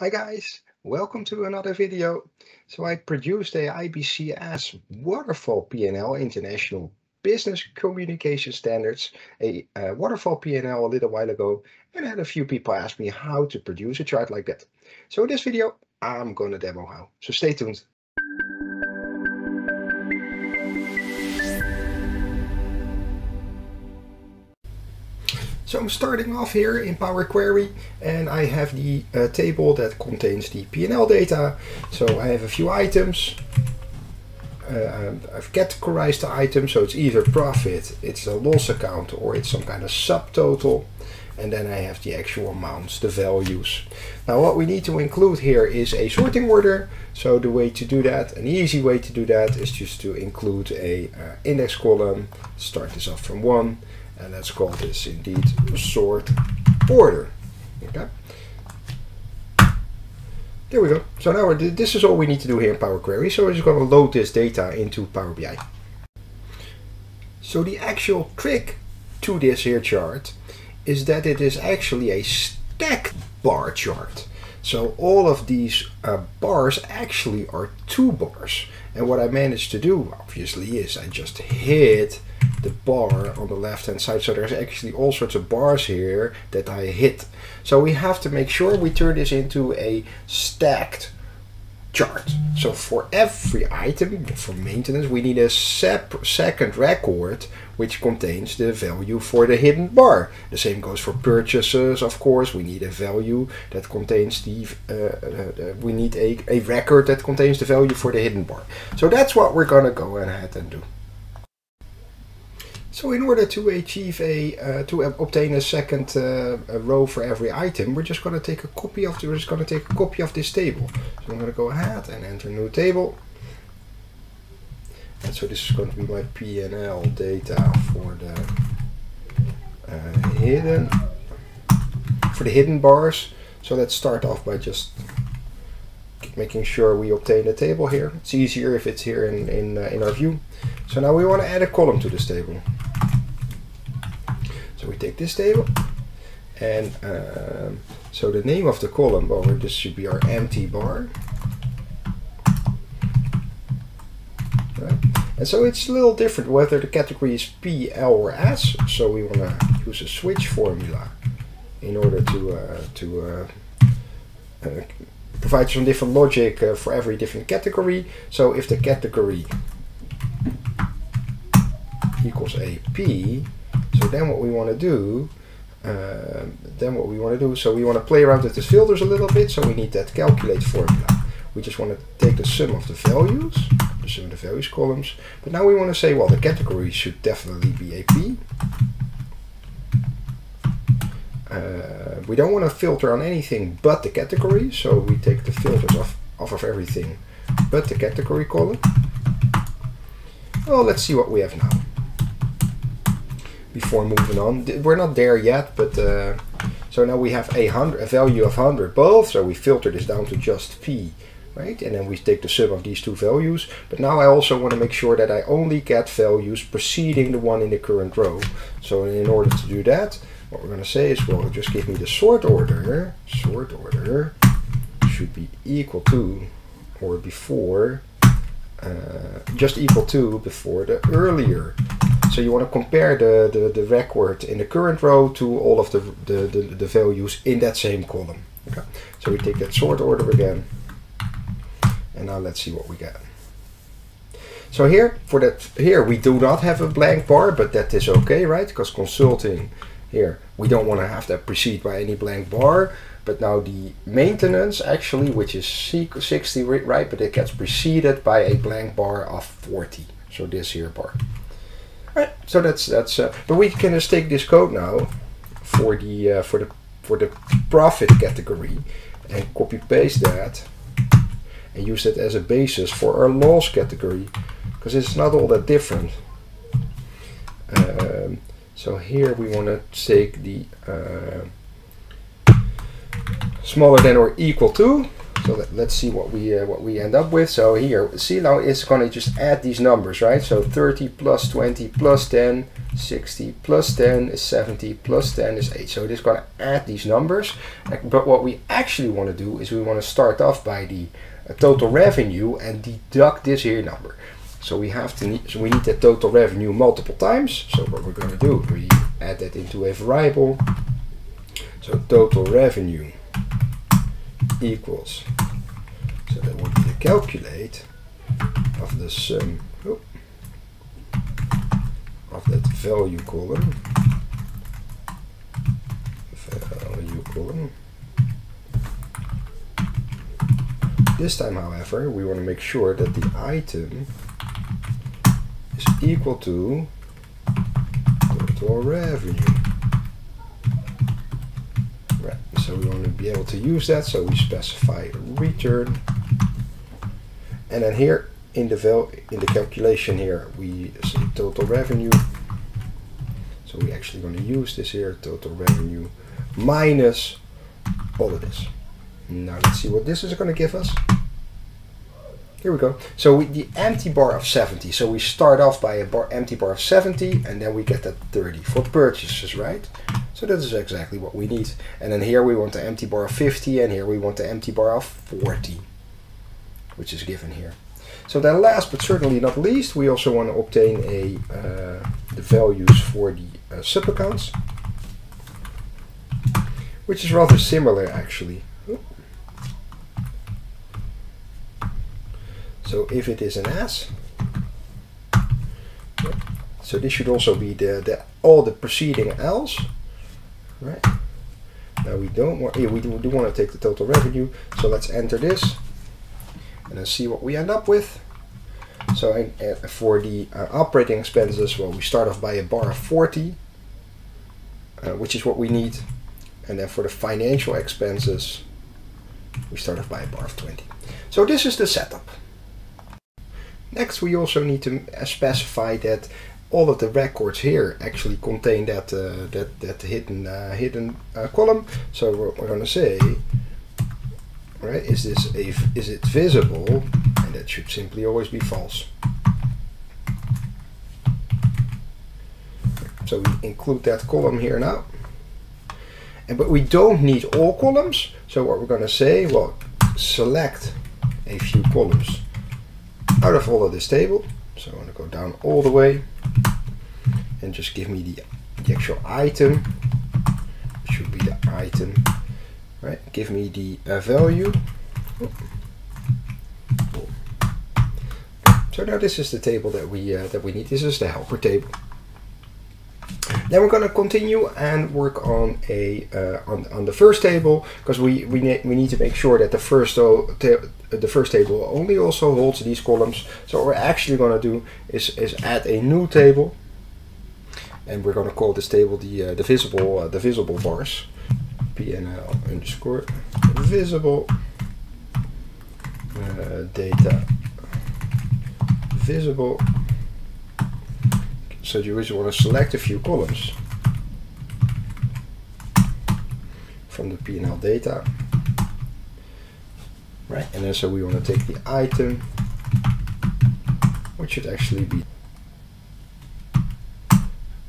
Hi guys, welcome to another video. So I produced a IBCS Waterfall P&L International Business Communication Standards, a, a waterfall P&L a little while ago, and I had a few people ask me how to produce a chart like that. So in this video, I'm gonna demo how, so stay tuned. So I'm starting off here in Power Query and I have the uh, table that contains the P&L data. So I have a few items. Uh, I've categorized the item so it's either profit, it's a loss account or it's some kind of subtotal. And then I have the actual amounts, the values. Now what we need to include here is a sorting order. So the way to do that, an easy way to do that is just to include a uh, index column. Start this off from 1 and let's call this indeed sort order. Okay. There we go. So now uh, this is all we need to do here in Power Query. So we're just going to load this data into Power BI. So the actual trick to this here chart is that it is actually a stacked bar chart. So all of these uh, bars actually are two bars. And what I managed to do, obviously, is I just hit the bar on the left hand side. So there's actually all sorts of bars here that I hit. So we have to make sure we turn this into a stacked chart. So for every item, for maintenance, we need a second record which contains the value for the hidden bar. The same goes for purchases, of course. We need a value that contains the, uh, uh, we need a, a record that contains the value for the hidden bar. So that's what we're gonna go ahead and do. So in order to achieve a, uh, to obtain a second uh, a row for every item, we're just going to take a copy of, the, we're just going to take a copy of this table. So I'm going to go ahead and enter new table. And so this is going to be my P&L data for the uh, hidden, for the hidden bars. So let's start off by just making sure we obtain the table here. It's easier if it's here in, in, uh, in our view. So now we want to add a column to this table. Take this table and um, so the name of the column, well, this should be our empty bar. Right. And so it's a little different whether the category is P, L or S. So we want to use a switch formula in order to, uh, to uh, uh, provide some different logic uh, for every different category. So if the category equals a P, then what we want to do, uh, then what we want to do, so we want to play around with the filters a little bit, so we need that calculate formula. We just want to take the sum of the values, the sum of the values columns, but now we want to say, well, the category should definitely be AP. Uh, we don't want to filter on anything but the category, so we take the filters off, off of everything but the category column. Well, let's see what we have now before moving on. We're not there yet, but uh, so now we have a hundred, a value of 100 both. So we filter this down to just p, right? And then we take the sum of these two values. But now I also want to make sure that I only get values preceding the one in the current row. So in order to do that, what we're going to say is, well, just give me the sort order. Sort order should be equal to or before, uh, just equal to before the earlier so you want to compare the, the, the record in the current row to all of the, the, the, the values in that same column. Okay. So we take that sort order again. And now let's see what we get. So here, for that, here we do not have a blank bar, but that is okay, right? Because consulting here, we don't want to have that preceded by any blank bar. But now the maintenance actually, which is 60, right? But it gets preceded by a blank bar of 40. So this here bar. Right. So that's that's. Uh, but we can just take this code now for the uh, for the for the profit category and copy paste that and use it as a basis for our loss category because it's not all that different. Um, so here we want to take the uh, smaller than or equal to. So let, us see what we uh, what we end up with. So here, see now it's going to just add these numbers, right? So 30 plus 20 plus 10, 60 plus 10 is 70 plus 10 is 8. So it is going to add these numbers. But what we actually want to do is we want to start off by the uh, total revenue and deduct this here number. So we have to need, so we need the total revenue multiple times. So what we're going to do, we add that into a variable. So total revenue equals, so that will be the calculate of the sum oh, of that value column. Value column. This time, however, we want to make sure that the item is equal to total revenue. Right, so we want to be able to use that, so we specify return. And then here in the val in the calculation here we say total revenue. So we actually going to use this here, total revenue minus all of this. Now let's see what this is going to give us. Here we go. So we, the empty bar of 70. So we start off by a bar, empty bar of 70 and then we get that 30 for purchases, right? So that is exactly what we need. And then here we want the empty bar of 50 and here we want the empty bar of 40, which is given here. So then last but certainly not least, we also want to obtain a uh, the values for the uh, sub-accounts, which is rather similar actually. So if it is an S, so this should also be the, the all the preceding L's, right? Now we don't want, yeah, we do, do want to take the total revenue, so let's enter this and then see what we end up with. So uh, for the uh, operating expenses, well, we start off by a bar of 40, uh, which is what we need. And then for the financial expenses, we start off by a bar of 20. So this is the setup. Next, we also need to specify that all of the records here actually contain that uh, that that hidden uh, hidden uh, column. So we're, we're going to say, right, is this a is it visible? And that should simply always be false. So we include that column here now. And but we don't need all columns. So what we're going to say, well, select a few columns out of all of this table. So I'm going to go down all the way and just give me the, the actual item. It should be the item. Right, give me the uh, value. So now this is the table that we uh, that we need. This is the helper table. Then we're going to continue and work on a uh, on, on the first table because we we, ne we need to make sure that the first the first table only also holds these columns. So what we're actually going to do is is add a new table, and we're going to call this table the uh, the visible uh, the visible bars, PNL underscore visible uh, data visible so you just want to select a few columns from the P&L data. Right, and then so we want to take the item, which should actually be,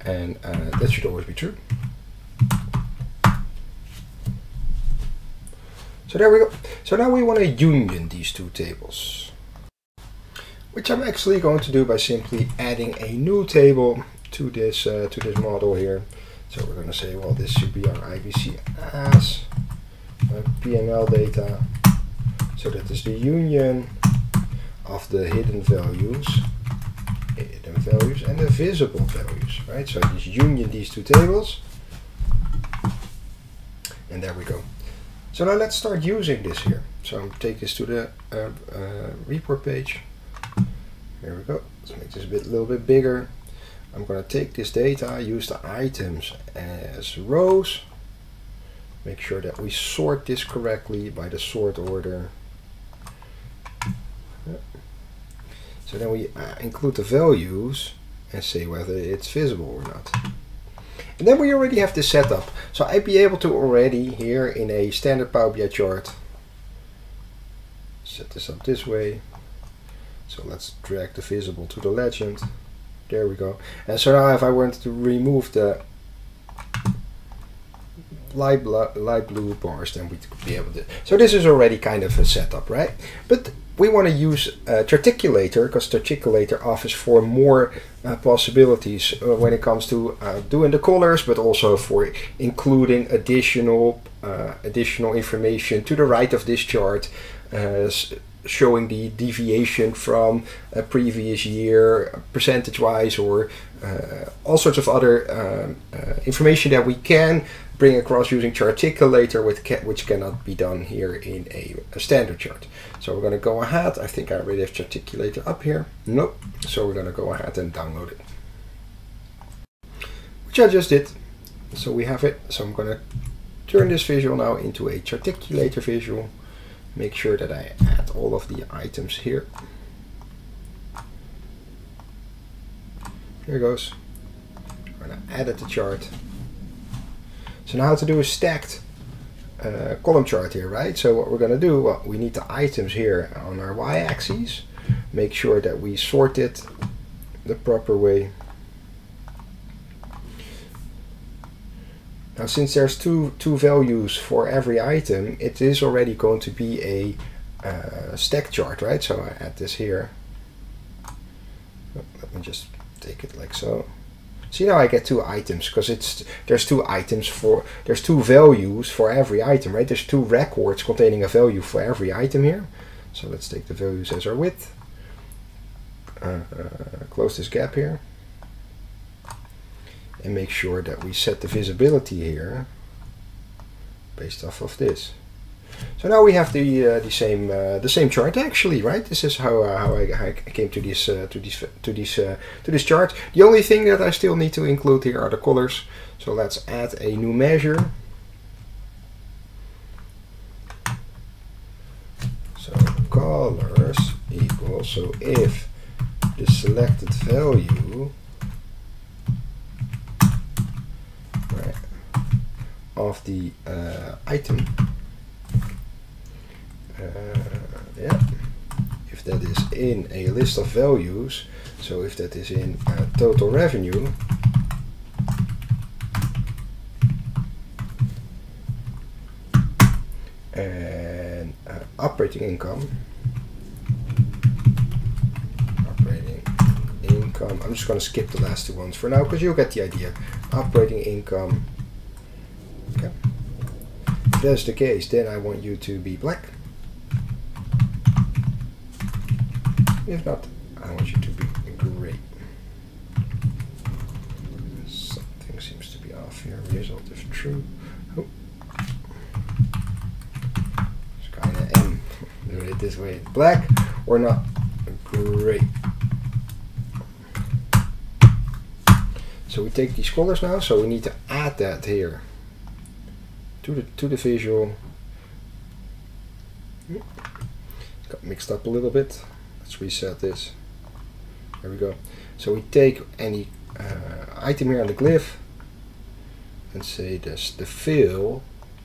and uh, that should always be true. So there we go. So now we want to union these two tables which I'm actually going to do by simply adding a new table to this uh, to this model here. So we're going to say, well, this should be our IBC as PNL data. So that is the union of the hidden values, hidden values and the visible values, right? So I just union these two tables. And there we go. So now let's start using this here. So take this to the uh, uh report page. There we go. Let's make this a bit, little bit bigger. I'm going to take this data, use the items as rows. Make sure that we sort this correctly by the sort order. So then we uh, include the values and say whether it's visible or not. And then we already have this set up. So I'd be able to already here in a standard Power BI chart set this up this way. So let's drag the visible to the legend. There we go. And so now if I wanted to remove the light, light blue bars, then we could be able to. So this is already kind of a setup, right? But we want to use uh, Charticulator because Charticulator offers for more uh, possibilities uh, when it comes to uh, doing the colors, but also for including additional uh, additional information to the right of this chart, uh, showing the deviation from a previous year percentage-wise, or all sorts of other um, information that we can bring across using Charticulator, with which cannot be done here in a, a standard chart. So we're going to go ahead. I think I already have Charticulator up here. Nope. So we're going to go ahead and download it. Which I just did. So we have it. So I'm going to turn this visual now into a Charticulator visual. Make sure that I add all of the items here. Here it goes. I'm going to edit the chart. So now to do a stacked uh, column chart here, right? So what we're going to do, well, we need the items here on our y-axis. Make sure that we sort it the proper way. Now since there's two, two values for every item, it is already going to be a uh, stack chart, right? So I add this here. Let me just take it like so. See now I get two items because it's there's two items for there's two values for every item, right? There's two records containing a value for every item here. So let's take the values as our width. Uh, uh, close this gap here and make sure that we set the visibility here based off of this. So now we have the uh, the same uh, the same chart actually, right? This is how uh, how I, I, came to this uh, to this to this uh, to this chart. The only thing that I still need to include here are the colors. So let's add a new measure. So colors equals so if the selected value of the uh, item yeah if that is in a list of values so if that is in uh, total revenue and operating income operating income I'm just going to skip the last two ones for now because you'll get the idea. Operating income okay. If that's the case then I want you to be black If not, I want you to be great. Something seems to be off here. Result if true. Oh. Of M. Do it this way. Black or not? Great. So we take these colors now, so we need to add that here to the to the visual. Got mixed up a little bit. Let's reset this. There we go. So we take any uh, item here on the glyph and say this the fill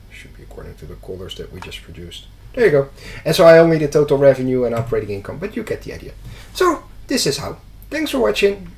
should be according to the colors that we just produced. There you go. And so I only did total revenue and operating income, but you get the idea. So this is how. Thanks for watching.